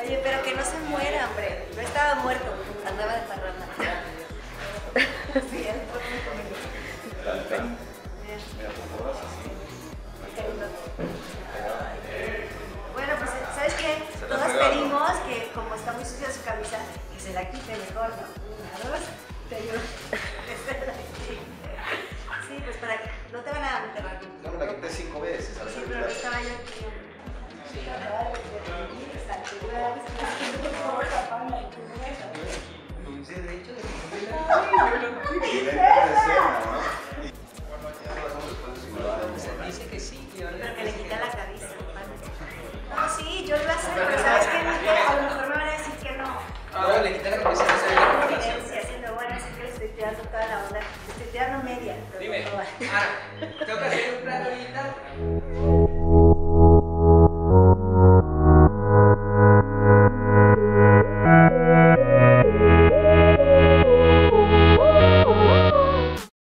Oye, pero que no se muera, hombre. No estaba muerto, andaba de parranda. por mi Bueno, pues, ¿sabes qué? Todas pedimos que, como está muy sucia su camisa, que se la quite mejor, ¿no? Yo lo iba a hacer, pero sabes que a ah, lo mejor me van a decir que no. Ahora le quita la cabeza. Tengo que hacer un.